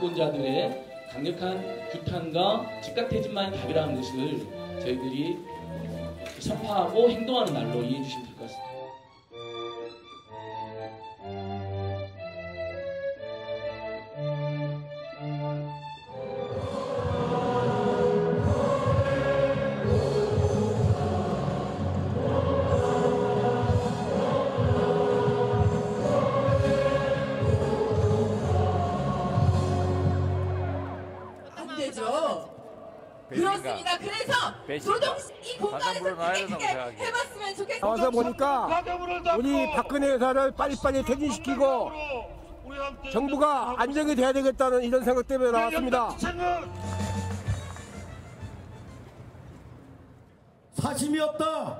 정치권자들의 강력한 규탄과 즉각퇴진만이 답이라는 것을 저희들이 선포하고 행동하는 날로 이해해 주시면 될 것 같습니다. 안 되죠. 그렇습니다. 그래서 배신감. 노동 이 공간에서 된다고 생각해요. 해봤으면 좋겠습니다. 나와서 보니까 우리 박근혜 여사를 빨리빨리 퇴진시키고 정부가 안정이 돼야 되겠다는 이런 생각 때문에 나왔습니다. 사심이 없다.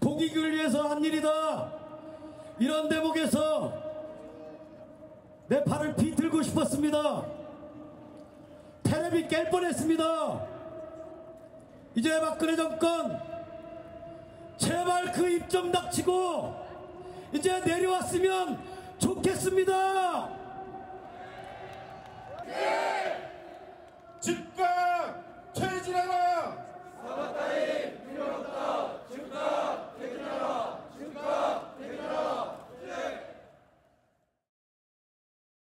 공익을 위해서 한 일이다. 이런 대목에서 내 팔을 비틀고 싶었습니다. 테레비 깰 뻔했습니다. 이제 박근혜 정권 제발 그 입 좀 닥치고 이제 내려왔으면 좋겠습니다. 즉각 퇴진하라!